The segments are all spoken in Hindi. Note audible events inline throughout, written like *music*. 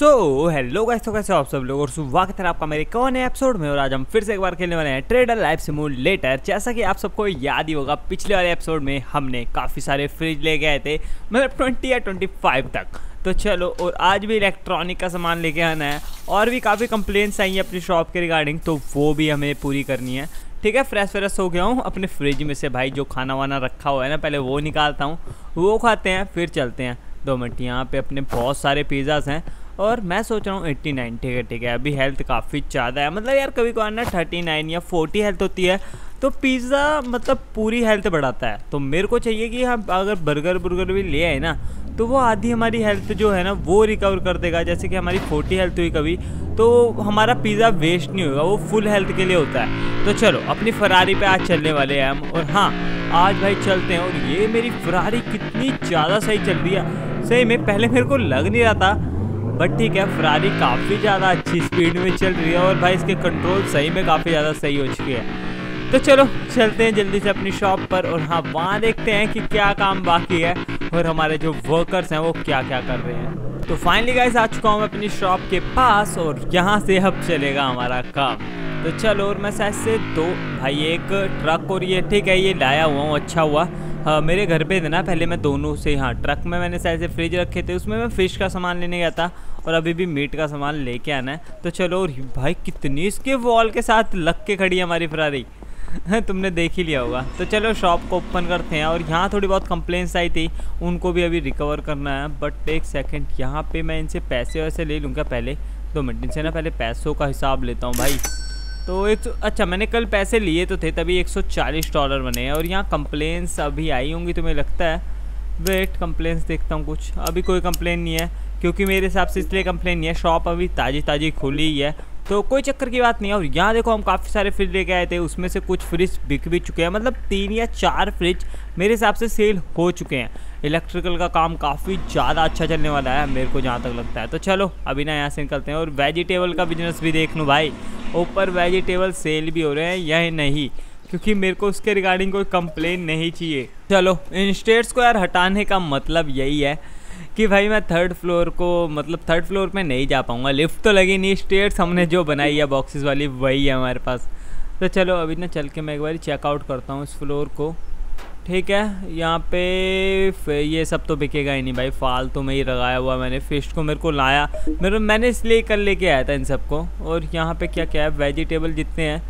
सो हेलो गाइस तो कैसे हो आप सब लोग? और स्वागत है आपका मेरे कौन है एपिसोड में, और आज हम फिर से एक बार खेलने वाले हैं ट्रेडर लाइफ लाइव सिमुलेटर जैसा कि आप सबको याद ही होगा, पिछले वाले एपिसोड में हमने काफ़ी सारे फ्रिज ले गए थे मतलब ट्वेंटी या ट्वेंटी फाइव तक। तो चलो, और आज भी इलेक्ट्रॉनिक का सामान लेके आना है, और भी काफ़ी कंप्लेंट्स आई हैं अपनी शॉप के रिगार्डिंग तो वो भी हमें पूरी करनी है। ठीक है फ्रेश फ्रेश हो गया हूँ, अपने फ्रिज में से भाई जो खाना वाना रखा हुआ है ना, पहले वो निकालता हूँ, वो खाते हैं, फिर चलते हैं। दो मिनट, यहाँ पे अपने बहुत सारे पिज़्ज़ाज़ हैं और मैं सोच रहा हूँ एट्टी नाइन ठीक है ठीक है, अभी हेल्थ काफ़ी ज़्यादा है। मतलब यार, कभी कभार ना थर्टी नाइन या फोर्टी हेल्थ होती है तो पिज़्ज़ा मतलब पूरी हेल्थ बढ़ाता है। तो मेरे को चाहिए कि हम अगर बर्गर बुर्गर भी ले आए ना तो वो आधी हमारी हेल्थ जो है ना, वो रिकवर कर देगा। जैसे कि हमारी फोर्टी हेल्थ हुई कभी तो हमारा पिज़्ज़ा वेस्ट नहीं होगा, वो फुल हेल्थ के लिए होता है। तो चलो, अपनी फरारी पे आज चलने वाले हैं हम, और हाँ आज भाई चलते हैं, और ये मेरी फरारी कितनी ज़्यादा सही चल रही है। सही में पहले मेरे को लग नहीं रहा था बट ठीक है फरारी काफ़ी ज़्यादा अच्छी स्पीड में चल रही है और भाई इसके कंट्रोल सही में काफ़ी ज़्यादा सही हो चुके हैं। तो चलो, चलते हैं जल्दी से अपनी शॉप पर और हाँ वहाँ देखते हैं कि क्या काम बाकी है और हमारे जो वर्कर्स हैं वो क्या क्या कर रहे हैं। तो फाइनली गाइस आ चुका हूँ मैं अपनी शॉप के पास और यहाँ से अब चलेगा हमारा काम। तो चलो, और मैं शायद से दो, भाई एक ट्रक और ये, ठीक है, ये लाया हुआ हूँ अच्छा हुआ। हाँ मेरे घर पे थे ना, पहले मैं दोनों से हाँ ट्रक में मैंने शायद से फ्रिज रखे थे, उसमें मैं फ़िश का सामान लेने गया था। और अभी भी मीट का सामान लेके आना है। तो चलो, और भाई कितनी इसके वॉल के साथ लग के खड़ी है हमारी फरारी *laughs* तुमने देख ही लिया होगा। तो चलो शॉप को ओपन करते हैं और यहाँ थोड़ी बहुत कंप्लेंट्स आई थी। उनको भी अभी रिकवर करना है। बट एक सेकंड यहाँ पे मैं इनसे पैसे वैसे ले लूँगा पहले। दो मिनट, इनसे ना पहले पैसों का हिसाब लेता हूँ भाई। तो एक सौ अच्छा मैंने कल पैसे लिए तो थे, तभी 140 डॉलर बने हैं। और यहाँ कंप्लेंट्स अभी आई होंगी, तुम्हें लगता है? वेट कंप्लेंट्स देखता हूँ कुछ। अभी कोई कंप्लेन नहीं है। क्योंकि मेरे हिसाब से इसलिए कंप्लेन है। शॉप अभी ताज़ी ताज़ी खुली ही है। तो कोई चक्कर की बात नहीं है। और यहाँ देखो, हम काफ़ी सारे फ्रिज लेके आए थे। उसमें से कुछ फ्रिज बिक भी चुके हैं। मतलब तीन या चार फ्रिज मेरे हिसाब से सेल हो चुके हैं। इलेक्ट्रिकल का काम काफ़ी ज़्यादा अच्छा चलने वाला है, मेरे को जहाँ तक लगता है। तो चलो, अभी ना यहाँ से निकलते हैं। और वेजिटेबल का बिज़नेस भी देख लूँ भाई। ऊपर वेजिटेबल सेल भी हो रहे हैं या नहीं। क्योंकि मेरे को उसके रिगार्डिंग कोई कंप्लेन नहीं चाहिए। चलो इन स्टेट्स को यार हटाने का मतलब यही है। कि भाई मैं थर्ड फ्लोर को मतलब थर्ड फ्लोर पे नहीं जा पाऊँगा। लिफ्ट तो लगी नहीं स्टेट्स हमने जो बनाई है बॉक्सेस वाली, वही है हमारे पास। तो चलो, अभी ना चल के मैं एक बार चेकआउट करता हूँ इस फ्लोर को। ठीक है? यहाँ पे ये सब तो बिकेगा ही नहीं भाई। फालतू में ही लगाया हुआ मैंने। फ़िश को मेरे को लाया। मेरे मैंने इसलिए कल लेके आया था इन सबको। और यहाँ पे क्या क्या है? वेजिटेबल जितने हैं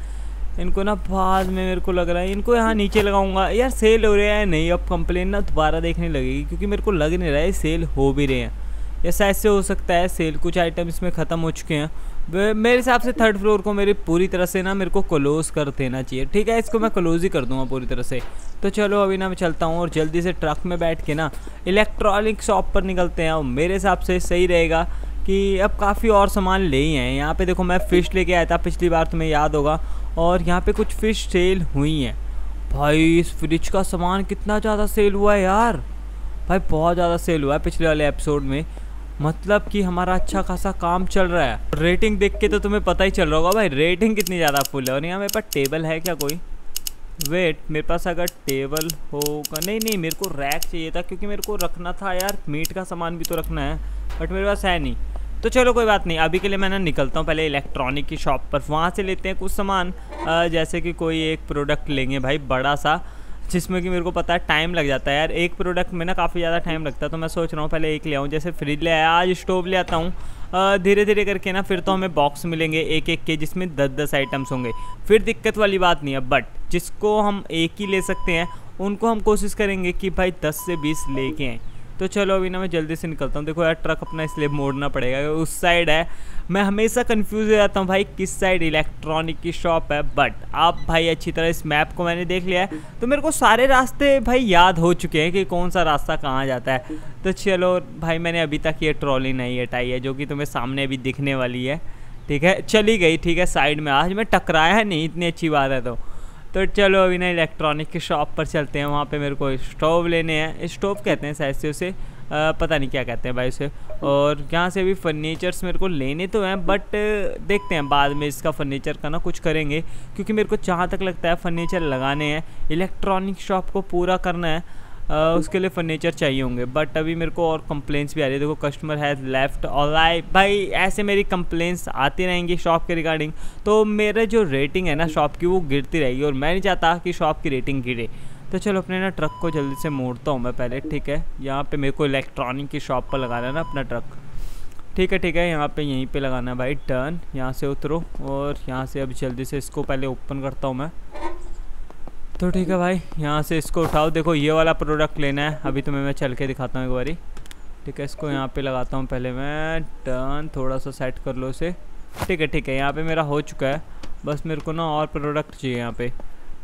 इनको ना बाद में मेरे को लग रहा है, इनको यहाँ नीचे लगाऊँगा। यार सेल हो रहे हैं नहीं, अब कंप्लेन ना दोबारा देखने लगेगी, क्योंकि मेरे को लग नहीं रहा है सेल हो भी रहे हैं। ऐसा ऐसे हो सकता है सेल कुछ आइटम इसमें ख़त्म हो चुके हैं। मेरे हिसाब से थर्ड फ्लोर को मेरी पूरी तरह से ना मेरे को क्लोज़ कर देना चाहिए। ठीक है, इसको मैं क्लोज़ ही कर दूँगा पूरी तरह से। तो चलो, अभी ना मैं चलता हूँ और जल्दी से ट्रक में बैठ के ना इलेक्ट्रॉनिक शॉप पर निकलते हैं। और मेरे हिसाब से सही रहेगा कि अब काफ़ी और सामान ले ही हैं। यहाँ पे देखो, मैं फ़िश लेके आया था, पिछली बार तुम्हें याद होगा। और यहाँ पे कुछ फ़िश सेल हुई हैं। भाई, इस फ्रिज का सामान कितना ज़्यादा सेल हुआ है यार। भाई, बहुत ज़्यादा सेल हुआ है पिछले वाले एपिसोड में। मतलब कि हमारा अच्छा खासा काम चल रहा है। रेटिंग देख के तो तुम्हें पता ही चल रहा होगा, भाई रेटिंग कितनी ज़्यादा फुल है। और यहाँ मेरे पास टेबल है क्या कोई? वेट मेरे पास अगर टेबल होगा। नहीं नहीं, मेरे को रैक चाहिए था क्योंकि मेरे को रखना था यार। मीट का सामान भी तो रखना है बट मेरे पास है नहीं। तो चलो कोई बात नहीं, अभी के लिए मैं ना निकलता हूँ, पहले इलेक्ट्रॉनिक की शॉप पर। वहाँ से लेते हैं कुछ सामान जैसे कि कोई एक प्रोडक्ट लेंगे भाई, बड़ा सा, जिसमें कि मेरे को पता है टाइम लग जाता है। यार, एक प्रोडक्ट में ना काफ़ी ज़्यादा टाइम लगता है तो मैं सोच रहा हूँ पहले एक ले आऊँ, जैसे फ्रिज ले आया, आज स्टोव ले आता हूँ। धीरे धीरे करके ना फिर तो हमें बॉक्स मिलेंगे एक एक के, जिसमें दस दस आइटम्स होंगे। फिर दिक्कत वाली बात नहीं है बट जिसको हम एक ही ले सकते हैं, उनको हम कोशिश करेंगे कि भाई दस से बीस लेके आएँ। तो चलो अभी ना मैं जल्दी से निकलता हूँ। देखो यार ट्रक अपना इसलिए मोड़ना पड़ेगा उस साइड है। मैं हमेशा कंफ्यूज हो जाता हूँ भाई, किस साइड इलेक्ट्रॉनिक की शॉप है। बट आप भाई अच्छी तरह इस मैप को मैंने देख लिया है। तो मेरे को सारे रास्ते भाई याद हो चुके हैं कि कौन सा रास्ता कहाँ जाता है। तो चलो भाई, मैंने अभी तक ये ट्रॉली नहीं हटाई है, जो कि तुम्हें सामने अभी दिखने वाली है। ठीक है, चली गई, ठीक है साइड में। आज मैं टकराया है नहीं, इतनी अच्छी बात है तो। तो चलो अभी ना इलेक्ट्रॉनिक के शॉप पर चलते हैं, वहाँ पे मेरे को स्टोव लेने हैं। स्टोव कहते हैं शायद से उसे पता नहीं क्या कहते हैं भाई उसे। और यहाँ से भी फर्नीचर्स मेरे को लेने तो हैं बट देखते हैं बाद में इसका फर्नीचर का ना कुछ करेंगे। क्योंकि मेरे को जहाँ तक लगता है फर्नीचर लगाने हैं इलेक्ट्रॉनिक शॉप को पूरा करना है। उसके लिए फर्नीचर चाहिए होंगे। बट अभी मेरे को और कंप्लेंट्स भी आ रही है। देखो कस्टमर हैज़ लेफ़्ट और आई भाई, ऐसे मेरी कंप्लेंट्स आती रहेंगी शॉप के रिगार्डिंग तो मेरा जो रेटिंग है ना शॉप की, वो गिरती रहेगी। और मैं नहीं चाहता कि शॉप की रेटिंग गिरे। तो चलो, अपने ना ट्रक को जल्दी से मोड़ता हूँ मैं पहले, ठीक है? यहाँ पे मेरे को इलेक्ट्रॉनिक की शॉप पर लगाना है ना अपना ट्रक ठीक है ठीक है? यहाँ पे यहीं पे लगाना है भाई। टर्न यहाँ से उतरो। और यहाँ से अब जल्दी से इसको पहले ओपन करता हूँ मैं। तो ठीक है भाई, यहाँ से इसको उठाओ। देखो, ये वाला प्रोडक्ट लेना है। अभी तुम्हें मैं चल के दिखाता हूँ एक बारी। ठीक है, इसको यहाँ पे लगाता हूँ पहले मैं। टर्न थोड़ा सा सेट कर लो इसे। ठीक है ठीक है, यहाँ पे मेरा हो चुका है। बस मेरे को ना और प्रोडक्ट चाहिए यहाँ पे।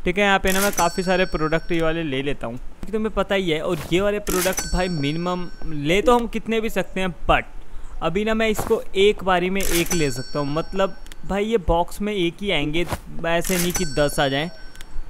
ठीक है, यहाँ पे ना मैं काफ़ी सारे प्रोडक्ट ये वाले ले लेता हूँ। क्योंकि तुम्हें पता ही है, और ये वाले प्रोडक्ट भाई मिनिमम ले तो हम कितने भी सकते हैं बट अभी ना मैं इसको एक बारी में एक ले सकता हूँ। मतलब भाई ये बॉक्स में एक ही आएँगे, ऐसे नहीं कि दस आ जाएँ।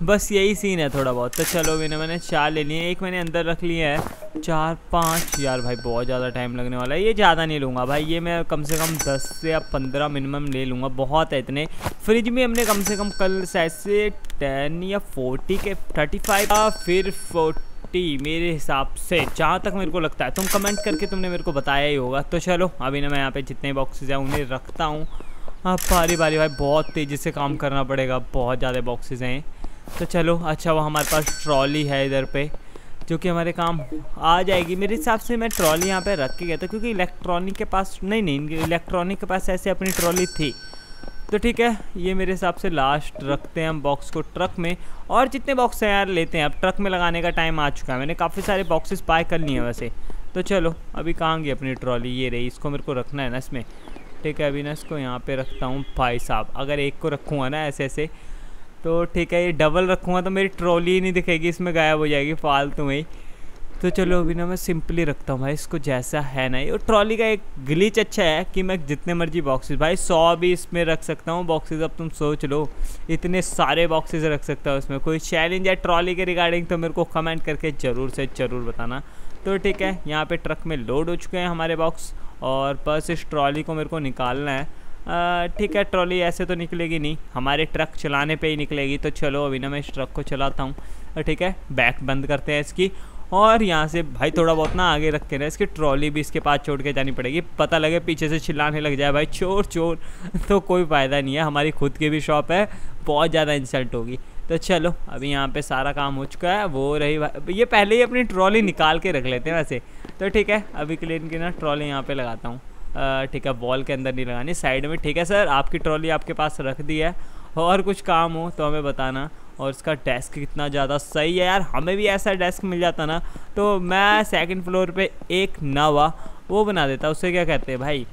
बस यही सीन है थोड़ा बहुत। तो चलो मैंने मैंने चार ले लिए एक मैंने अंदर रख लिया है। चार, पाँच, यार भाई बहुत ज़्यादा टाइम लगने वाला है। ये ज़्यादा नहीं लूँगा भाई। ये मैं कम से कम दस से या पंद्रह मिनिमम ले लूँगा। बहुत है इतने। फ्रिज में हमने कम से कम कल से टेन या फोर्टी के थर्टी फाइव फिर फोर्टी मेरे हिसाब से। जहाँ तक मेरे को लगता है। तुम कमेंट करके तुमने मेरे को बताया ही होगा। तो चलो, अभी ना मैं यहाँ पे जितने बॉक्सेज हैं उन्हें रखता हूँ। हाँ बारी बारी भाई, बहुत तेज़ी से काम करना पड़ेगा। बहुत ज़्यादा बॉक्सेज हैं। तो चलो अच्छा वो हमारे पास ट्रॉली है इधर पे, जो कि हमारे काम आ जाएगी। मेरे हिसाब से मैं ट्रॉली यहाँ पे रख के गया था, क्योंकि इलेक्ट्रॉनिक के पास, नहीं नहीं, इलेक्ट्रॉनिक के पास ऐसे अपनी ट्रॉली थी। तो ठीक है, ये मेरे हिसाब से लास्ट रखते हैं हम बॉक्स को ट्रक में। और जितने बॉक्स हैं यार, लेते हैं अब। ट्रक में लगाने का टाइम आ चुका है। मैंने काफ़ी सारे बॉक्सेस बाय कर लिए हैं वैसे। तो चलो, अभी कहाँ गई अपनी ट्रॉली? ये रही, इसको मेरे को रखना है ना इसमें। ठीक है, अभी ना इसको यहाँ पे रखता हूँ भाई साहब। अगर एक को रखूँगा ना ऐसे ऐसे तो ठीक है, ये डबल रखूँगा तो मेरी ट्रॉली ही नहीं दिखेगी, इसमें गायब हो जाएगी, फालतू में ही। तो चलो अभी ना मैं सिंपली रखता हूँ भाई, इसको जैसा है ना ये। ट्रॉली का एक ग्लिच अच्छा है कि मैं जितने मर्ज़ी बॉक्सेस भाई सौ भी इसमें रख सकता हूँ बॉक्सेस अब तुम सोच लो, इतने सारे बॉक्सेस रख सकता हूँ इसमें। कोई चैलेंज है ट्रॉली के रिगार्डिंग तो मेरे को कमेंट करके ज़रूर से ज़रूर बताना। तो ठीक है, यहाँ पर ट्रक में लोड हो चुके हैं हमारे बॉक्स और बस इस ट्रॉली को मेरे को निकालना है। ठीक है, ट्रॉली ऐसे तो निकलेगी नहीं। हमारे ट्रक चलाने पे ही निकलेगी तो चलो अभी ना मैं इस ट्रक को चलाता हूँ। ठीक है, बैक बंद करते हैं इसकी। और यहाँ से भाई थोड़ा बहुत ना आगे रख के ना इसकी ट्रॉली भी इसके पास छोड़ के जानी पड़ेगी। पता लगे पीछे से चिल्लाने लग जाए भाई, चोर चोर। *laughs* तो कोई फ़ायदा नहीं है, हमारी खुद की भी शॉप है, बहुत ज़्यादा इंसल्ट होगी। तो चलो, अभी यहाँ पे सारा काम हो चुका है, वो रही ये पहले ही अपनी ट्रॉली निकाल के रख लेते हैं वैसे। तो ठीक है, अभी क्लीन की ना ट्रॉली यहाँ पर लगाता हूँ। ठीक है, वॉल के अंदर नहीं लगानी। साइड में, ठीक है सर, आपकी ट्रॉली आपके पास रख दी है। और कुछ काम हो तो हमें बताना। और इसका डेस्क कितना ज़्यादा सही है यार, हमें भी ऐसा डेस्क मिल जाता ना। तो मैं सेकंड फ्लोर पे एक नवा, वो बना देता उससे क्या कहते हैं भाई?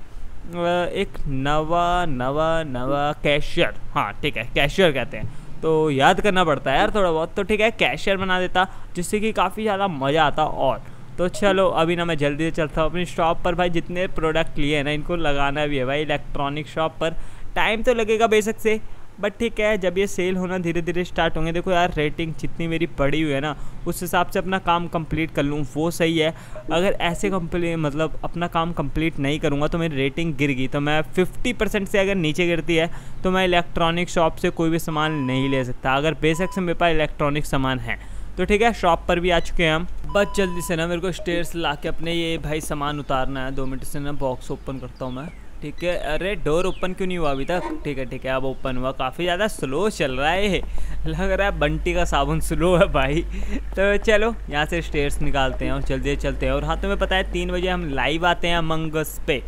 एक नवा नवा नवा कैशियर हाँ ठीक है कैशियर कहते हैं। तो याद करना पड़ता है यार थोड़ा बहुत। तो ठीक है कैशियर बना देता, जिससे कि काफ़ी ज़्यादा मज़ा आता और। तो चलो, अभी ना मैं जल्दी से चलता हूँ अपनी शॉप पर। भाई, जितने प्रोडक्ट लिए हैं ना, इनको लगाना भी है भाई इलेक्ट्रॉनिक शॉप पर। टाइम तो लगेगा बेशक से बट ठीक है, जब ये सेल होना धीरे धीरे स्टार्ट होंगे, देखो यार रेटिंग जितनी मेरी पड़ी हुई है ना, उस हिसाब से अपना काम कंप्लीट कर लूँ, वो सही है। अगर ऐसे कंप्लीट मतलब अपना काम कंप्लीट नहीं करूँगा तो मेरी रेटिंग गिर गई तो मैं 50 परसेंट से अगर नीचे गिरती है तो मैं इलेक्ट्रॉनिक शॉप से कोई भी सामान नहीं ले सकता। अगर बेशक से मेरे पास इलेक्ट्रॉनिक सामान है तो ठीक है शॉप पर भी आ चुके हैं हम। बस जल्दी से ना मेरे को स्टेयर्स ला के अपने ये भाई सामान उतारना है। दो मिनट से ना बॉक्स ओपन करता हूँ मैं। ठीक है, अरे डोर ओपन क्यों नहीं हुआ अभी तक? ठीक है ठीक है, अब ओपन हुआ। काफ़ी ज़्यादा स्लो चल रहा है लग रहा है बंटी का साबुन स्लो है भाई। तो चलो, यहाँ से स्टेयर्स निकालते हैं और जल्दी चलते हैं। और हाँ तुम्हें पता है, तीन बजे हम लाइव आते हैं मंगस पे।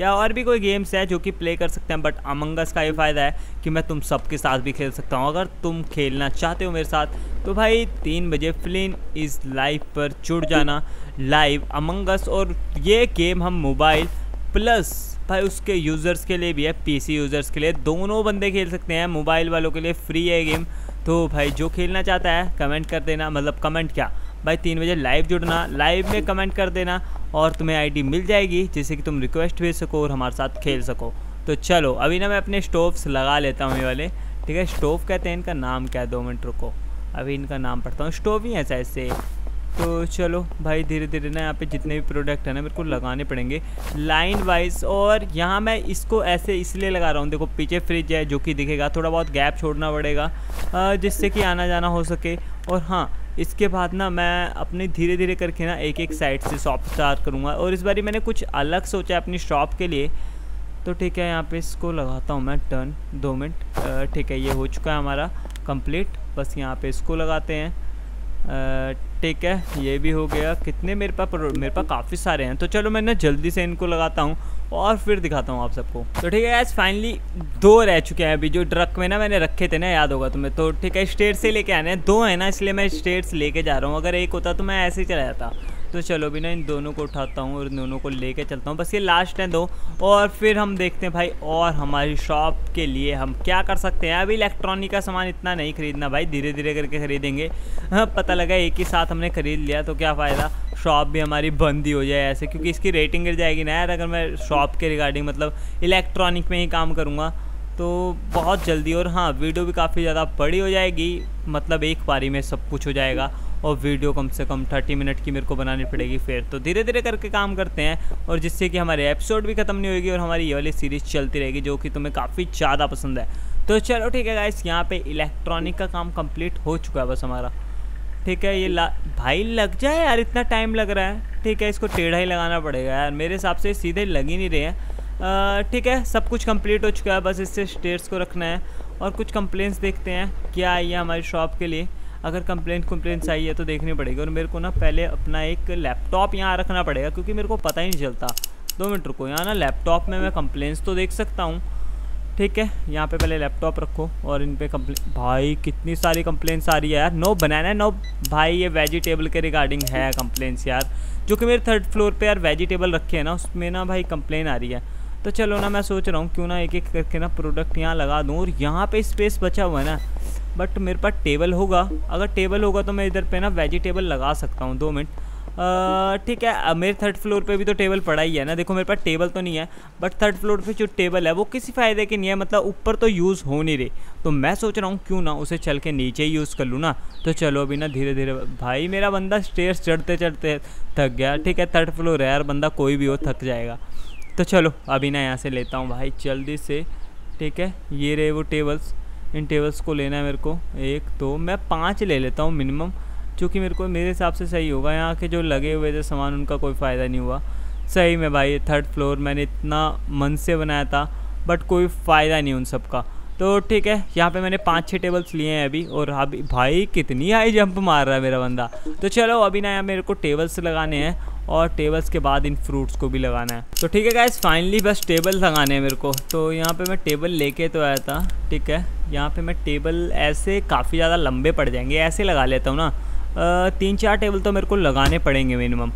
या और भी कोई गेम्स है जो कि प्ले कर सकते हैं बट अमंगस का ये फ़ायदा है कि मैं तुम सबके साथ भी खेल सकता हूँ। अगर तुम खेलना चाहते हो मेरे साथ तो भाई तीन बजे फ्लिन इस लाइव पर जुड़ जाना। लाइव अमंगस और ये गेम हम मोबाइल प्लस भाई उसके यूज़र्स के लिए भी है पीसी यूज़र्स के लिए। दोनों बंदे खेल सकते हैं मोबाइल वालों के लिए फ्री है गेम तो भाई जो खेलना चाहता है कमेंट कर देना। मतलब कमेंट क्या? भाई, तीन बजे लाइव जुड़ना। लाइव में कमेंट कर देना और तुम्हें आईडी मिल जाएगी जिससे कि तुम रिक्वेस्ट भेज सको और हमारे साथ खेल सको। तो चलो, अभी ना मैं अपने स्टोव्स लगा लेता हूँ ये वाले। ठीक है स्टोव कहते हैं, इनका नाम क्या है? दो मिनट रुको। अभी इनका नाम पढ़ता हूँ। स्टोव ही है शायद से। तो चलो भाई धीरे धीरे ना यहाँ पे जितने भी प्रोडक्ट हैं ना, मेरे को लगाने पड़ेंगे। लाइन वाइज और यहाँ मैं इसको ऐसे इसलिए लगा रहा हूँ। देखो, पीछे फ्रिज है, जो कि दिखेगा। थोड़ा बहुत गैप छोड़ना पड़ेगा जिससे कि आना जाना हो सके। और हाँ इसके बाद ना मैं अपने धीरे धीरे करके ना एक एक साइड से शॉप स्टार्ट करूँगा। और इस बारी मैंने कुछ अलग सोचा है अपनी शॉप के लिए। तो ठीक है, यहाँ पे इसको लगाता हूँ मैं टर्न दो मिनट। ठीक है, ये हो चुका है हमारा कंप्लीट बस यहाँ पे इसको लगाते हैं। ठीक है, ये भी हो गया। कितने मेरे पास मेरे पास काफ़ी सारे हैं। तो चलो मैं ना जल्दी से इनको लगाता हूँ और फिर दिखाता हूँ आप सबको। तो ठीक है एज़ फाइनली दो रह चुके हैं अभी जो ट्रक में ना मैंने रखे थे ना, याद होगा तुम्हें। तो ठीक है स्टेट से लेके आने हैं। दो है ना, इसलिए मैं स्टेट्स लेके जा रहा हूँ। अगर एक होता तो मैं ऐसे ही चला जाता। तो चलो भी ना इन दोनों को उठाता हूँ और इन दोनों को लेके चलता हूँ। बस ये लास्ट हैं दो। और फिर हम देखते हैं भाई, और हमारी शॉप के लिए हम क्या कर सकते हैं? अभी इलेक्ट्रॉनिक का सामान इतना नहीं खरीदना भाई धीरे धीरे करके ख़रीदेंगे। हाँ पता लगा एक ही साथ हमने ख़रीद लिया तो क्या फ़ायदा? शॉप भी हमारी बंद ही हो जाए ऐसे, क्योंकि इसकी रेटिंग गिर जाएगी ना यार अगर मैं शॉप के रिगार्डिंग मतलब इलेक्ट्रॉनिक में ही काम करूँगा। तो बहुत जल्दी, और हाँ वीडियो भी काफ़ी ज़्यादा बड़ी हो जाएगी मतलब एक पारी में सब कुछ हो जाएगा। और वीडियो कम से कम थर्टी मिनट की मेरे को बनानी पड़ेगी फिर। तो धीरे धीरे करके काम करते हैं और जिससे कि हमारे एपिसोड भी ख़त्म नहीं होगी और हमारी ये वाली सीरीज़ चलती रहेगी जो कि तुम्हें काफ़ी ज़्यादा पसंद है। तो चलो ठीक है गाइस यहाँ पे इलेक्ट्रॉनिक का काम कंप्लीट हो चुका है बस हमारा। ठीक है, ये ला भाई लग जाए यार, इतना टाइम लग रहा है। ठीक है, इसको टेढ़ा ही लगाना पड़ेगा यार। मेरे हिसाब से सीधे लग ही नहीं रहे हैं। ठीक है, सब कुछ कंप्लीट हो चुका है। बस इससे स्टेट्स को रखना है और कुछ कंप्लेंट्स देखते हैं, क्या आई है हमारी शॉप के लिए। अगर कंप्लेंट कंप्लेंट्स आई है तो देखनी पड़ेगी और मेरे को ना पहले अपना एक लैपटॉप यहाँ रखना पड़ेगा क्योंकि मेरे को पता ही नहीं चलता। दो मिनट रुको, यहाँ ना लैपटॉप में मैं कंप्लेंट्स तो देख सकता हूँ। ठीक है, यहाँ पे पहले लैपटॉप रखो और इन पर कंप्लेन भाई कितनी सारी कंप्लेंट्स आ रही है यार। नो बनाना नो भाई ये वेजिटेबल के रिगार्डिंग है कंप्लेंट्स यार। जो कि मेरे थर्ड फ्लोर पे यार वेजिटेबल रखे हैं ना, उसमें ना भाई कंप्लेन आ रही है। तो चलो ना मैं सोच रहा हूँ क्यों ना एक एक करके ना प्रोडक्ट यहाँ लगा दूँ और यहाँ पे स्पेस बचा हुआ है ना। बट मेरे पास टेबल होगा। अगर टेबल होगा तो मैं इधर पे ना वेजिटेबल लगा सकता हूँ, दो मिनट। ठीक है मेरे थर्ड फ्लोर पे भी तो टेबल पड़ा ही है ना। देखो, मेरे पास टेबल तो नहीं है बट थर्ड फ्लोर पे जो टेबल है, वो किसी फ़ायदे की नहीं है मतलब ऊपर तो यूज़ हो नहीं रही। तो मैं सोच रहा हूँ क्यों ना उसे चल के नीचे ही यूज़ कर लूँ ना। तो चलो अभी ना धीरे धीरे भाई मेरा बंदा स्टेयर्स चढ़ते चढ़ते थक गया। ठीक है थर्ड फ्लोर है यार, बंदा कोई भी हो थक जाएगा। तो चलो, अभी ना यहाँ से लेता हूँ, भाई जल्दी से। ठीक है, ये रहे वो टेबल्स इन टेबल्स को लेना है मेरे को। एक, दो, मैं पाँच ले लेता हूँ मिनिमम क्योंकि मेरे को, मेरे हिसाब से सही होगा। यहाँ के जो लगे हुए थे सामान, उनका कोई फ़ायदा नहीं हुआ। सही में भाई थर्ड फ्लोर मैंने इतना मन से बनाया था बट कोई फ़ायदा नहीं उन सब का। तो ठीक है, यहाँ पे मैंने पाँच छः टेबल्स लिए हैं अभी, और अभी भाई कितनी हाई जंप मार रहा है मेरा बंदा। तो चलो, अभी ना यहाँ मेरे को टेबल्स लगाने हैं और टेबल्स के बाद इन फ्रूट्स को भी लगाना है। तो ठीक है गाइस फाइनली बस टेबल लगाने हैं मेरे को। तो यहाँ पे मैं टेबल लेके तो आया था, ठीक है? यहाँ पे मैं टेबल ऐसे काफ़ी ज़्यादा लंबे पड़ जाएँगे, ऐसे लगा लेता हूँ ना। तीन चार टेबल तो मेरे को लगाने पड़ेंगे मिनिमम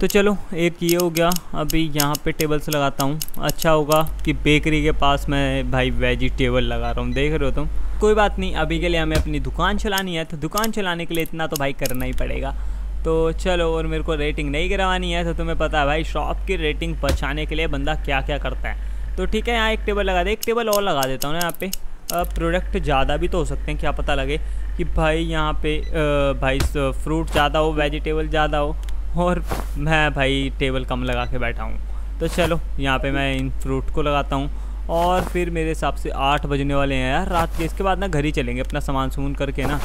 तो चलो, एक ये हो गया। अभी यहाँ पे टेबल्स लगाता हूँ। अच्छा होगा कि बेकरी के पास मैं भाई वेजिटेबल लगा रहा हूँ, देख रहे हो तुम। कोई बात नहीं, अभी के लिए हमें अपनी दुकान चलानी है। तो दुकान चलाने के लिए इतना तो भाई करना ही पड़ेगा। तो चलो, और मेरे को रेटिंग नहीं करवानी है तो तुम्हें पता है भाई शॉप की रेटिंग बचाने के लिए बंदा क्या क्या करता है। तो ठीक है, यहाँ एक टेबल लगा दे, एक टेबल और लगा देता हूँ ना यहाँ पे। प्रोडक्ट ज़्यादा भी तो हो सकते हैं, क्या पता लगे कि भाई यहाँ पे भाई फ्रूट ज़्यादा हो वेजिटेबल ज़्यादा हो, और मैं भाई टेबल कम लगा के बैठा हूँ। तो चलो, यहाँ पे मैं इन फ्रूट को लगाता हूँ, और फिर मेरे हिसाब से आठ बजने वाले हैं यार, रात के, इसके बाद ना घर ही चलेंगे, अपना सामान सुमन करके ना।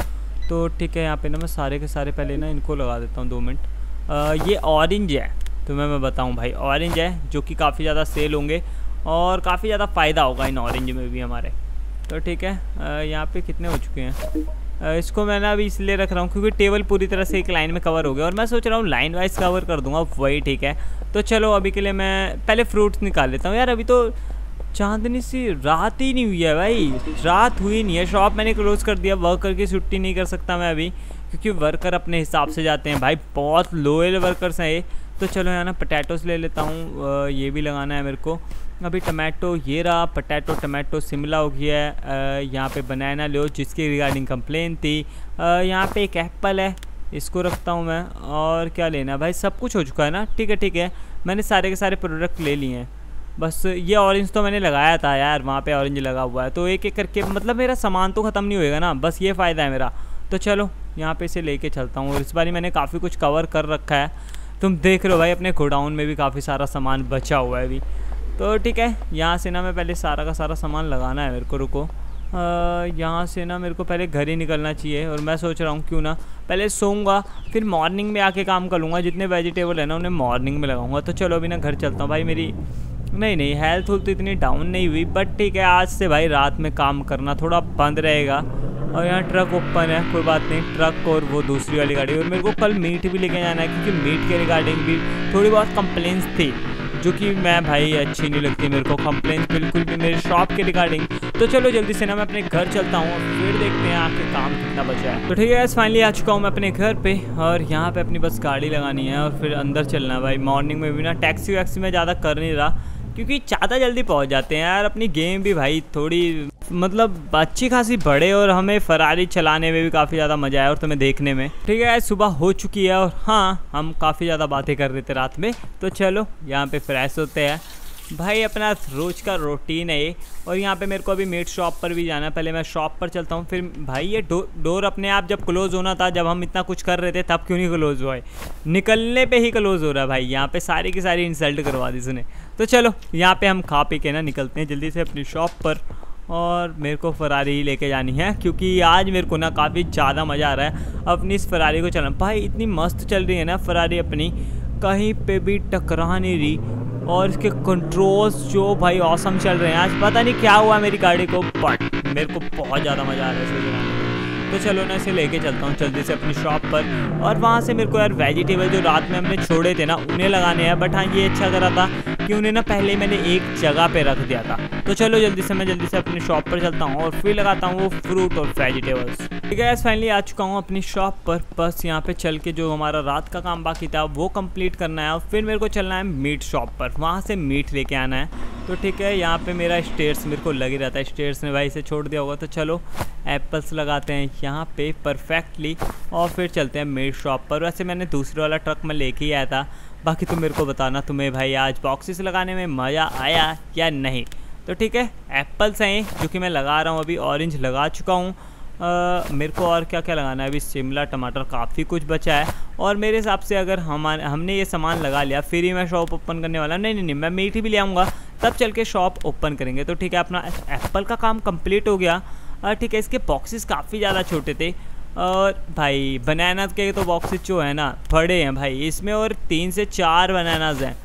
तो ठीक है, यहाँ पे ना मैं सारे के सारे पहले ना इनको लगा देता हूँ दो मिनट। ये ऑरेंज है तो मैं मैं बताऊँ भाई ऑरेंज है, जो कि काफ़ी ज़्यादा सेल होंगे और काफ़ी ज़्यादा फ़ायदा होगा इन ऑरेंज में भी हमारे। तो ठीक है यहाँ पे कितने हो चुके हैं? इसको मैं ना अभी इसलिए रख रहा हूँ क्योंकि टेबल पूरी तरह से एक लाइन में कवर हो गया और मैं सोच रहा हूँ लाइन वाइज कवर कर दूँगा वही ठीक है। तो चलो अभी के लिए मैं पहले फ्रूट्स निकाल लेता हूँ। यार अभी तो चांदनी सी रात ही नहीं हुई है भाई। रात हुई नहीं है। शॉप मैंने क्लोज कर दिया। वर्कर की छुट्टी नहीं कर सकता मैं अभी, क्योंकि वर्कर अपने हिसाब से जाते हैं। भाई, बहुत लोयल वर्कर्स हैं ये। तो चलो यहाँ ना पटैटोस ले लेता हूँ। ये भी लगाना है मेरे को। अभी टमाटो ये रहा। पटैटो टमाटो शिमला हो गया है। यहाँ पे बनाना लो, जिसकी रिगार्डिंग कंप्लेन थी। यहाँ पे एक एप्पल है। इसको रखता हूँ मैं। और क्या लेना भाई, सब कुछ हो चुका है ना? ठीक है ठीक है। मैंने सारे के सारे प्रोडक्ट ले लिए हैं। बस ये ऑरेंज तो मैंने लगाया था यार, वहाँ पे ऑरेंज लगा हुआ है। तो एक एक करके मतलब मेरा सामान तो ख़त्म नहीं होएगा ना, बस ये फ़ायदा है मेरा। तो चलो, यहाँ पे इसे लेके चलता हूँ। और इस बार मैंने काफ़ी कुछ कवर कर रखा है। तुम देख रहे हो भाई, अपने गोडाउन में भी काफ़ी सारा सामान बचा हुआ है अभी। तो ठीक है, यहाँ से ना मैं पहले सारा का सारा सामान लगाना है मेरे को, रुको। यहाँ से ना मेरे को पहले घर ही निकलना चाहिए। और मैं सोच रहा हूँ क्यों ना, पहले सोऊँगा, फिर मॉर्निंग में आके काम कर लूँगा। जितने वेजिटेबल है ना, उन्हें मॉर्निंग में लगाऊँगा। तो चलो अभी ना घर चलता हूँ। भाई मेरी नहीं नहीं हेल्थ तो इतनी डाउन नहीं हुई बट ठीक है, आज से भाई रात में काम करना थोड़ा बंद रहेगा। और यहाँ ट्रक ओपन है, कोई बात नहीं ट्रक और वो दूसरी वाली गाड़ी। और मेरे को कल मीट भी लेके जाना है, क्योंकि मीट के रिगार्डिंग भी थोड़ी बहुत कंप्लेंट्स थी। जो कि मैं भाई अच्छी नहीं लगती, मेरे को कंप्लेन बिल्कुल भी मेरे शॉप के रिगार्डिंग तो चलो जल्दी से ना मैं अपने घर चलता हूँ फिर देखते हैं आपके काम कितना बचा है। तो ठीक है फाइनली आ चुका हूँ मैं अपने घर पे और यहाँ पे अपनी बस गाड़ी लगानी है और फिर अंदर चलना है भाई। मॉर्निंग में भी ना टैक्सी वैक्सी में ज़्यादा कर नहीं रहा। क्योंकि ज़्यादा जल्दी पहुँच जाते हैं यार, अपनी गेम भी भाई थोड़ी मतलब अच्छी खासी बड़े और हमें फरारी चलाने में भी काफ़ी ज़्यादा मज़ा आया और तुम्हें देखने में। ठीक है सुबह हो चुकी है और हाँ हम काफ़ी ज़्यादा बातें कर रहे थे रात में तो चलो यहाँ पे फ्रेश होते हैं। भाई अपना रोज़ का रूटीन है ये। और यहाँ पे मेरे को अभी मेट शॉप पर भी जाना है। पहले मैं शॉप पर चलता हूँ। फिर भाई ये डो, डोर अपने आप जब क्लोज़ होना था जब हम इतना कुछ कर रहे थे तब क्यों नहीं क्लोज़ हुआ है? निकलने पे ही क्लोज़ हो रहा है भाई। यहाँ पे सारी की सारी इंसल्ट करवा दी उसने तो चलो यहाँ पर हम खा पी के ना निकलते हैं जल्दी से अपनी शॉप पर। और मेरे को फरारी ही लेके जानी है क्योंकि आज मेरे को ना काफ़ी ज़्यादा मज़ा आ रहा है अपनी इस फरारी को चलाना। भाई इतनी मस्त चल रही है ना फरारी अपनी। कहीं पे भी टकरा नहीं रही। और इसके कंट्रोल्स जो भाई औसम चल रहे हैं। आज पता नहीं क्या हुआ मेरी गाड़ी को बट मेरे को बहुत ज़्यादा मज़ा आ रहा है चलाने में तो चलो ना इसे लेके चलता हूँ जल्दी से अपनी शॉप पर। और वहाँ से मेरे को यार वेजिटेबल जो रात में हमने छोड़े थे ना, उन्हें लगाने हैं। बट हाँ ये अच्छा करा था। कि उन्हें ना पहले मैंने एक जगह पे रख दिया था। तो चलो जल्दी से मैं जल्दी से अपनी शॉप पर चलता हूँ और फिर लगाता हूँ वो फ्रूट और वेजिटेबल्स ठीक है फाइनली आ चुका हूँ अपनी शॉप पर। बस यहाँ पे चल के जो हमारा रात का काम बाकी था, वो कंप्लीट करना है और फिर मेरे को चलना है मीट शॉप पर। वहाँ से मीट लेके आना है। तो ठीक है, यहाँ पे मेरा स्टेयर्स मेरे को लग रहता है स्टेयर्स ने भाई से छोड़ दिया होगा तो चलो एप्पल्स लगाते हैं यहाँ पे परफेक्टली और फिर चलते हैं मीट शॉप पर। वैसे मैंने दूसरे वाला ट्रक में लेके ही आया था। बाकी तुम मेरे को बताना, तुम्हें भाई आज बॉक्सेस लगाने में मज़ा आया या नहीं? तो ठीक है एप्पल्स हैं, जो कि मैं लगा रहा हूँ अभी ऑरेंज लगा चुका हूँ। मेरे को और क्या क्या लगाना है? अभी शिमला टमाटर काफ़ी कुछ बचा है। और मेरे हिसाब से अगर हम हमने ये सामान लगा लिया, फिर ही मैं शॉप ओपन करने वाला। नहीं नहीं नहीं, मैं मीठी भी ले आऊँगा। तब चल के शॉप ओपन करेंगे। तो ठीक है, अपना एप्पल का काम कंप्लीट हो गया। ठीक है, इसके बॉक्सेस काफ़ी ज़्यादा छोटे थे। और भाई बनाना के तो बॉक्सेस जो है ना, बड़े हैं भाई। इसमें और तीन से चार बनानाज हैं।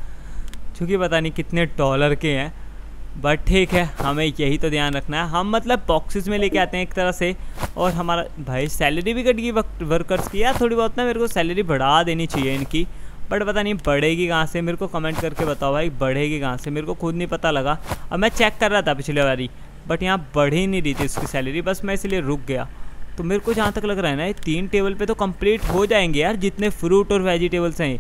क्योंकि पता नहीं कितने डॉलर के हैं। बट ठीक है, हमें यही तो ध्यान रखना है। हम मतलब बॉक्सेस में लेके आते हैं एक तरह से। और हमारा, भाई सैलरी भी कट गई वर्कर्स की। यार, थोड़ी बहुत ना मेरे को सैलरी बढ़ा देनी चाहिए इनकी। बट पता नहीं बढ़ेगी कहाँ से? मेरे को कमेंट करके बताओ भाई, बढ़ेगी कहाँ से? मेरे को खुद नहीं पता लगा। अब मैं चेक कर रहा था पिछले बारी। बट यहाँ बढ़ ही नहीं रही थी उसकी सैलरी बस मैं इसलिए रुक गया। तो मेरे को जहाँ तक लग रहा है ना, ये तीन टेबल पे तो कंप्लीट हो जाएँगे यार, जितने फ्रूट और वेजिटेबल्स हैं।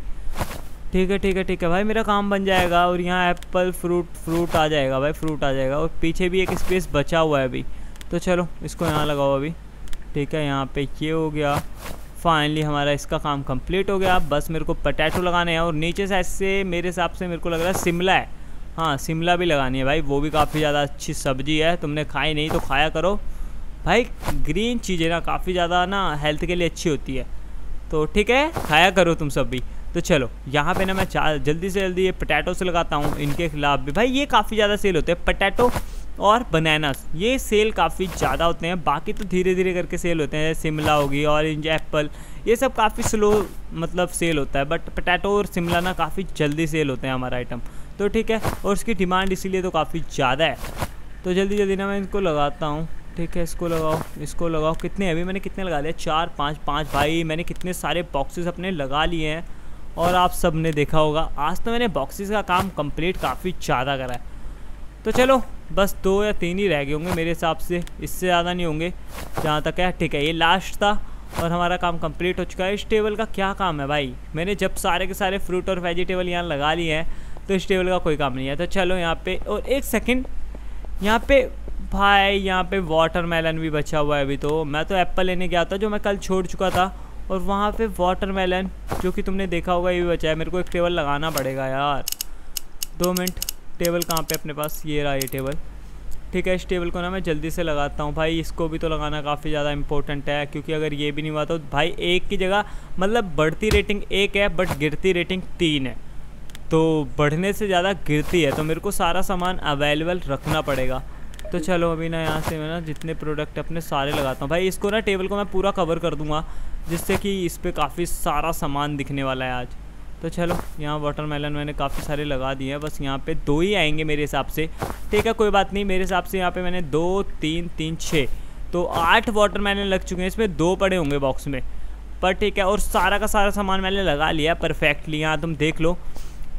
ठीक है ठीक है ठीक है भाई, मेरा काम बन जाएगा और यहाँ एप्पल फ्रूट फ्रूट आ जाएगा भाई फ्रूट आ जाएगा। और पीछे भी एक स्पेस बचा हुआ है अभी। तो चलो, इसको यहाँ लगाओ अभी। ठीक है, यहाँ पे ये हो गया। फाइनली हमारा इसका काम कंप्लीट हो गया। बस मेरे को पटैटो लगाने हैं और नीचे से ऐसे मेरे हिसाब से मेरे को लग रहा है शिमला है। हाँ शिमला भी लगानी है भाई, वो भी काफ़ी ज़्यादा अच्छी सब्ज़ी है। तुमने खाई नहीं तो खाया करो। भाई ग्रीन चीज़ें ना काफ़ी ज़्यादा ना हेल्थ के लिए अच्छी होती है। तो ठीक है, खाया करो तुम सब भी। तो चलो, यहाँ पे ना मैं जल्दी से जल्दी ये पटैटो से लगाता हूँ, इनके खिलाफ भी। भाई, ये काफ़ी ज़्यादा सेल होते हैं पटैटो और बनानास ये सेल काफ़ी ज़्यादा होते हैं, बाकी तो धीरे धीरे करके सेल होते हैं, शिमला होगी ऑरेंज एप्पल ये सब काफ़ी स्लो मतलब सेल होता है बट पटैटो और शिमला ना काफ़ी जल्दी सेल होते हैं हमारा आइटम तो ठीक है, और उसकी डिमांड इसीलिए तो काफ़ी ज़्यादा है। तो जल्दी जल्दी ना मैं इनको लगाता हूँ। ठीक है, इसको लगाओ इसको लगाओ। कितने अभी मैंने कितने लगा लिया चार, पाँच पाँच। भाई, मैंने कितने सारे बॉक्सेस अपने लगा लिए हैं और आप सबने देखा होगा, आज तो मैंने बॉक्सेस का काम कंप्लीट काफ़ी ज़्यादा करा है। तो चलो, बस दो या तीन ही रह गए होंगे मेरे हिसाब से, इससे ज़्यादा नहीं होंगे, जहाँ तक है। ठीक है, ये लास्ट था और हमारा काम कंप्लीट हो चुका है। इस टेबल का क्या काम है भाई? मैंने जब सारे के सारे फ्रूट और वेजिटेबल यहाँ लगा लिए हैं तो इस टेबल का कोई काम नहीं है। तो चलो यहाँ पे, और एक सेकंड यहाँ पे भाई, यहाँ पे वाटरमेलन भी बचा हुआ है अभी तो। मैं तो एप्पल लेने गया था, जो मैं कल छोड़ चुका था। और वहाँ पे वाटरमेलन जो कि तुमने देखा होगा, ये भी बचा है। मेरे को एक टेबल लगाना पड़ेगा यार। दो मिनट टेबल कहाँ पे अपने पास? ये रहा ये टेबल ठीक है, इस टेबल को ना मैं जल्दी से लगाता हूँ। भाई, इसको भी तो लगाना काफ़ी ज़्यादा इंपॉर्टेंट है, क्योंकि अगर ये भी नहीं हुआ तो भाई, एक की जगह मतलब बढ़ती रेटिंग एक है बट गिरती रेटिंग तीन है। तो बढ़ने से ज़्यादा गिरती है। तो मेरे को सारा सामान अवेलेबल रखना पड़ेगा। तो चलो अभी ना यहाँ से मैं ना जितने प्रोडक्ट अपने सारे लगाता हूँ। भाई, इसको ना टेबल को मैं पूरा कवर कर दूँगा, जिससे कि इस पर काफ़ी सारा सामान दिखने वाला है आज। तो चलो, यहाँ वाटरमेलन मैंने काफ़ी सारे लगा दिए हैं। बस यहाँ पे दो ही आएँगे मेरे हिसाब से। ठीक है, कोई बात नहीं, मेरे हिसाब से यहाँ पे मैंने दो, तीन तीन, छः। तो आठ वाटरमेलन लग चुके हैं, इसमें दो पड़े होंगे बॉक्स में। पर ठीक है, और सारा का सारा सामान मैंने लगा लिया परफेक्टली यहाँ तुम देख लो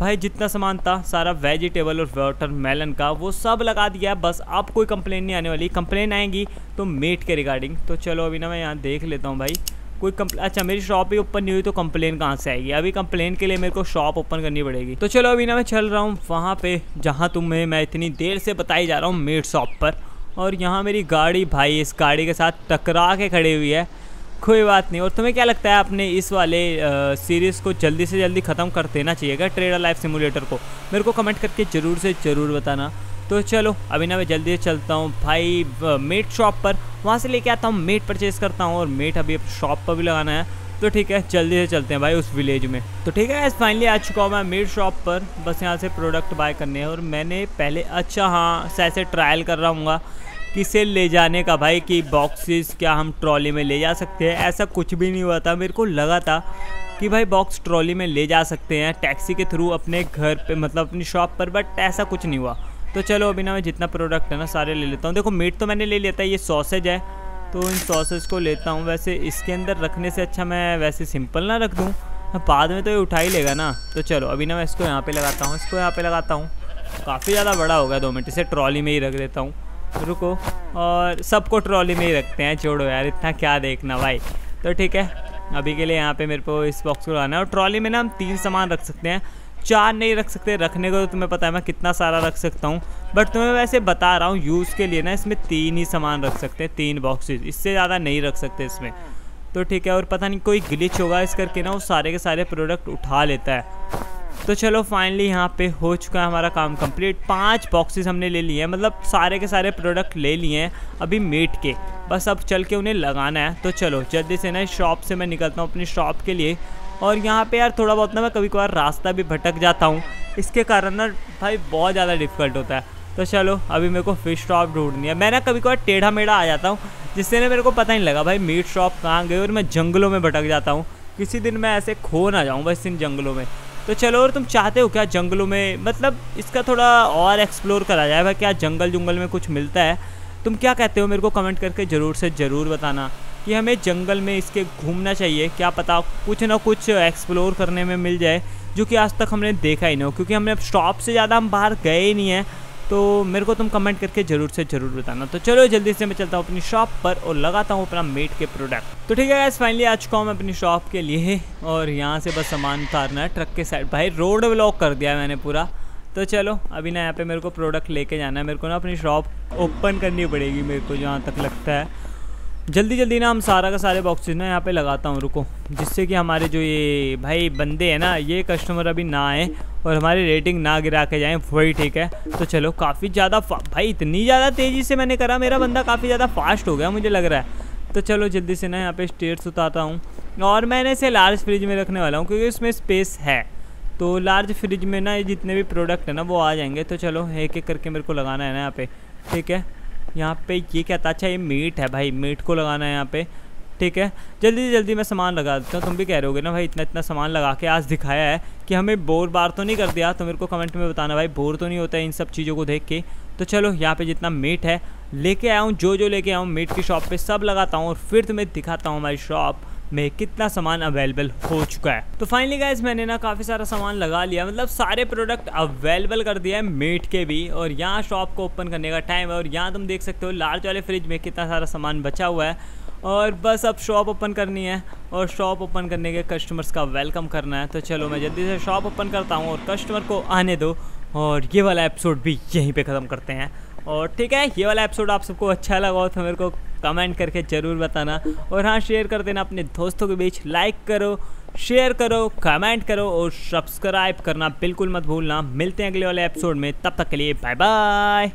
भाई, जितना सामान था, सारा वेजिटेबल और वाटरमेलन का, वो सब लगा दिया बस अब कोई कंप्लेन नहीं आने वाली। कंप्लेन आएँगी तो मेट के रिगार्डिंग तो चलो अभी ना मैं यहाँ देख लेता हूँ भाई। कोई कंप्ले अच्छा मेरी शॉप ही ओपन नहीं हुई तो कंप्लेन कहाँ से आएगी? अभी कंप्लेन के लिए मेरे को शॉप ओपन करनी पड़ेगी। तो चलो अभी ना मैं चल रहा हूँ वहाँ पे, जहाँ तुम्हें मैं इतनी देर से बताई जा रहा हूँ मेड शॉप पर। और यहाँ मेरी गाड़ी भाई, इस गाड़ी के साथ टकरा के खड़ी हुई है। कोई बात नहीं। और तुम्हें क्या लगता है अपने इस वाले सीरीज़ को जल्दी से जल्दी ख़त्म कर देना चाहिए क्या ट्रेडर लाइफ सिमुलेटर को? मेरे को कमेंट करके ज़रूर से ज़रूर बताना। तो चलो, अभी ना मैं जल्दी से चलता हूँ। भाई मेट शॉप पर। वहाँ से लेके आता हूँ मेट परचेज़ करता हूँ। और मेट अभी शॉप पर भी लगाना है। तो ठीक है, जल्दी से चलते हैं भाई उस विलेज में। तो ठीक है फाइनली आ चुका हूँ मैं मेड शॉप पर। बस यहाँ से प्रोडक्ट बाय करने हैं। और मैंने पहले अच्छा हाँ ऐसे ट्रायल कर रहा हूँ किसे ले जाने का भाई कि बॉक्सेस क्या हम ट्रॉली में ले जा सकते हैं? ऐसा कुछ भी नहीं हुआ था। मेरे को लगा था कि भाई बॉक्स ट्रॉली में ले जा सकते हैं टैक्सी के थ्रू अपने घर पे मतलब अपनी शॉप पर बट ऐसा कुछ नहीं हुआ। तो चलो, अभी ना मैं जितना प्रोडक्ट है ना, सारे ले लेता हूँ। देखो मीट तो मैंने ले लिया था, ये सॉसेज है। तो इन सॉसेज को लेता हूँ। वैसे इसके अंदर रखने से अच्छा मैं वैसे सिंपल ना रख दूँ। बाद में तो ये उठा ही लेगा ना। तो चलो, अभी ना मैं इसको यहाँ पे लगाता हूँ, इसको यहाँ पे लगाता हूँ। काफ़ी ज़्यादा बड़ा हो गया दो मिनट इसे ट्रॉली में ही रख देता हूँ। रुको। और सबको ट्रॉली में ही रखते हैं। छोड़ो यार, इतना क्या देखना भाई। तो ठीक है, अभी के लिए यहाँ पे मेरे को इस बॉक्स को लगाना है। और ट्रॉली में ना हम तीन सामान रख सकते हैं। चार नहीं रख सकते, रखने को तो तुम्हें पता है मैं कितना सारा रख सकता हूँ। बट तुम्हें वैसे बता रहा हूँ यूज़ के लिए ना इसमें तीन ही सामान रख सकते हैं, तीन बॉक्सेज इससे ज़्यादा नहीं रख सकते इसमें। तो ठीक है, और पता नहीं कोई ग्लिच होगा इस करके ना, वो सारे के सारे प्रोडक्ट उठा लेता है। तो चलो फाइनली यहाँ पे हो चुका है हमारा काम कंप्लीट पाँच बॉक्सेस हमने ले लिए हैं मतलब सारे के सारे प्रोडक्ट ले लिए हैं अभी मीट के। बस अब चल के उन्हें लगाना है। तो चलो, जल्दी से ना शॉप से मैं निकलता हूँ अपनी शॉप के लिए। और यहाँ पे यार थोड़ा बहुत ना मैं कभी कभार रास्ता भी भटक जाता हूँ। इसके कारण ना भाई बहुत ज़्यादा डिफ़िकल्ट होता है। तो चलो, अभी मेरे को फ़िश शॉप ढूंढनी है। मैं ना कभी कभार टेढ़ा मेढ़ा आ जाता हूँ, जिससे ना मेरे को पता नहीं लगा भाई मीट शॉप कहाँ गई और मैं जंगलों में भटक जाता हूँ। किसी दिन मैं ऐसे खो ना जाऊँ बस इन जंगलों में। तो चलो, और तुम चाहते हो क्या जंगलों में? मतलब इसका थोड़ा और एक्सप्लोर करा जाए, भाई, क्या जंगल जंगल में कुछ मिलता है? तुम क्या कहते हो मेरे को कमेंट करके ज़रूर से ज़रूर बताना कि हमें जंगल में इसके घूमना चाहिए। क्या पता कुछ ना कुछ एक्सप्लोर करने में मिल जाए, जो कि आज तक हमने देखा ही नहीं हो, क्योंकि हमने स्टॉप से ज़्यादा हम बाहर गए ही नहीं हैं। तो मेरे को तुम कमेंट करके ज़रूर से ज़रूर बताना। तो चलो जल्दी से मैं चलता हूँ अपनी शॉप पर और लगाता हूँ अपना मेट के प्रोडक्ट तो ठीक है गैस फाइनली आ चुका हूँ मैं अपनी शॉप के लिए और यहाँ से बस सामान उतारना है ट्रक के साइड भाई रोड ब्लॉक कर दिया मैंने पूरा। तो चलो, अभी ना यहाँ पे मेरे को प्रोडक्ट लेके जाना है। मेरे को ना अपनी शॉप ओपन करनी पड़ेगी मेरे को जहाँ तक लगता है। जल्दी जल्दी ना हम सारा का सारे बॉक्सेस ना यहाँ पे लगाता हूँ, रुको। जिससे कि हमारे जो ये भाई बंदे हैं ना, ये कस्टमर अभी ना आए और हमारी रेटिंग ना गिरा के जाएँ, वही ठीक है। तो चलो, काफ़ी ज़्यादा भाई इतनी ज़्यादा तेज़ी से मैंने करा, मेरा बंदा काफ़ी ज़्यादा फास्ट हो गया मुझे लग रहा है। तो चलो, जल्दी से ना यहाँ पे स्टेट्स उतारता हूँ। और मैंने इसे लार्ज फ्रिज में रखने वाला हूँ, क्योंकि उसमें स्पेस है। तो लार्ज फ्रिज में ना ये जितने भी प्रोडक्ट है ना, वो आ जाएँगे। तो चलो एक एक करके मेरे को लगाना है ना यहाँ पे, ठीक है? यहाँ पे ये कहता था अच्छा ये मीट है भाई, मीट को लगाना है यहाँ पे। ठीक है? जल्दी से जल्दी मैं सामान लगा देता हूँ। तुम भी कह रहे होगे ना भाई, इतना इतना सामान लगा के आज दिखाया है कि हमें बोर बार तो नहीं कर दिया। तो मेरे को कमेंट में बताना भाई, बोर तो नहीं होता है इन सब चीज़ों को देख के। तो चलो, यहाँ पे जितना मीट है, लेके आया हूँ जो जो लेके आया हूँ मीट की शॉप पे, सब लगाता हूँ और फिर तुम्हें दिखाता हूँ हमारी शॉप। में कितना सामान अवेलेबल हो चुका है। तो फाइनली गाइज़ मैंने ना काफ़ी सारा सामान लगा लिया मतलब सारे प्रोडक्ट अवेलेबल कर दिया है मेट के भी। और यहाँ शॉप को ओपन करने का टाइम है और यहाँ तुम देख सकते हो लार्ज वाले फ्रिज में कितना सारा सामान बचा हुआ है। और बस अब शॉप ओपन करनी है और शॉप ओपन करने के कस्टमर्स का वेलकम करना है। तो चलो मैं जल्दी से शॉप ओपन करता हूँ और कस्टमर को आने दो। और ये वाला एपिसोड भी यहीं पे ख़त्म करते हैं। और ठीक है, ये वाला एपिसोड आप सबको अच्छा लगा हो तो मेरे को कमेंट करके ज़रूर बताना। और हाँ शेयर कर देना अपने दोस्तों के बीच। लाइक करो शेयर करो कमेंट करो और सब्सक्राइब करना बिल्कुल मत भूलना। मिलते हैं अगले वाले एपिसोड में। तब तक के लिए बाय बाय